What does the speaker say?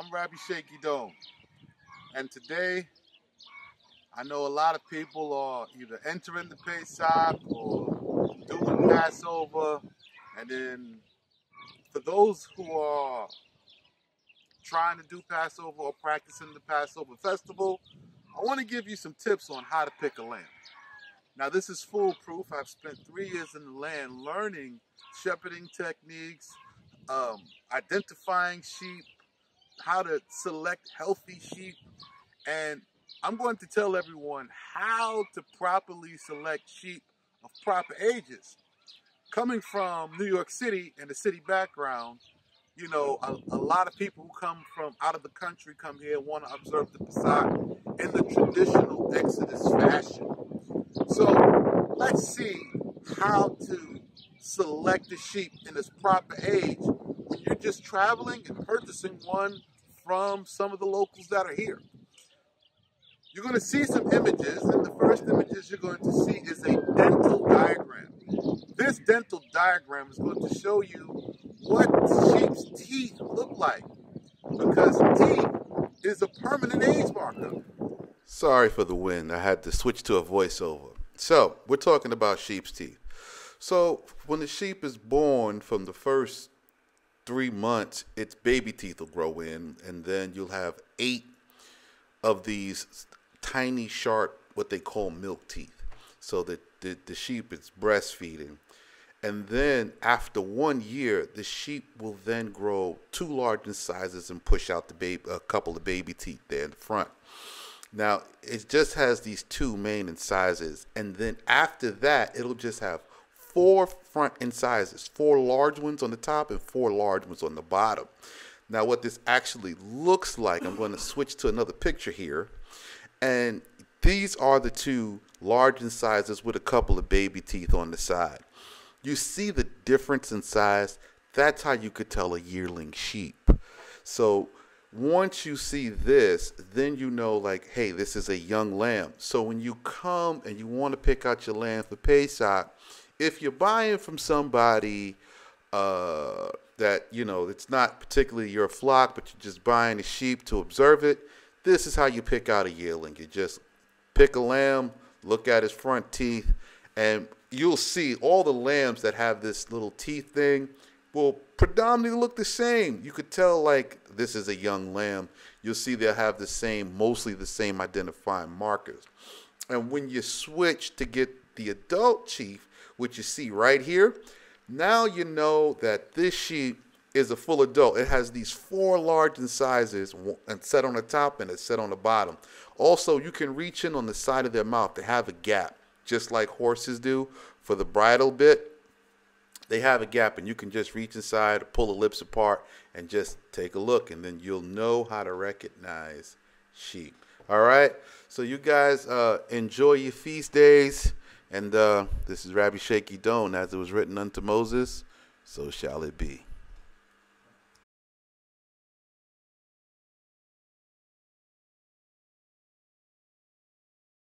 I'm Rabbi Shaky Dome. And today, I know a lot of people are either entering the Pesach or doing Passover. And then for those who are trying to do Passover or practicing the Passover festival, I want to give you some tips on how to pick a lamb. Now, this is foolproof. I've spent three years in the land learning shepherding techniques, um, identifying sheep, how to select healthy sheep, and I'm going to tell everyone how to properly select sheep of proper ages. Coming from New York City and the city background, you know, a, a, lot of people who come from out of the country come here and want to observe the Pesach in the traditional Exodus fashion. So let's see how to select the sheep in its proper age when you're just traveling and purchasing one from some of the locals that are here. You're going to see some images, and the first images you're going to see is a dental diagram. This dental diagram is going to show you what sheep's teeth look like because teeth is a permanent age marker. Sorry for the wind. I had to switch to a voiceover. So, we're talking about sheep's teeth. So, when the sheep is born from the first three months, its baby teeth will grow in, and then you'll have eight of these tiny, sharp, what they call milk teeth. So that the, the sheep is breastfeeding. And then after one year, the sheep will then grow two large incisors and push out the baby, a couple of baby teeth there in the front. Now, it just has these two main incisors. And then after that, it'll just have four front incisors, four large ones on the top and four large ones on the bottom. Now, what this actually looks like, I'm going to switch to another picture here. And these are the two large incisors with a couple of baby teeth on the side. You see the difference in size. That's how you could tell a yearling sheep. So once you see this, then you know like, hey, this is a young lamb. So when you come and you want to pick out your lamb for Pesach, if you're buying from somebody uh, that you know it's not particularly your flock, but you're just buying a sheep to observe it, this is how you pick out a yearling. You just pick a lamb, look at his front teeth, and you'll see all the lambs that have this little teeth thing will predominantly look the same. You could tell like this is a young lamb. You'll see they'll have the same, mostly the same identifying markers. And when you switch to get the adult chief, which you see right here, now you know that this sheep is a full adult. It has these four large incisors and set on the top and it's set on the bottom. Also, you can reach in on the side of their mouth. They have a gap, just like horses do for the bridle bit. They have a gap and you can just reach inside, pull the lips apart and just take a look and then you'll know how to recognize sheep. All right. So you guys uh, enjoy your feast days. And uh, this is Rabbi Shaky Doan. As it was written unto Moses, so shall it be.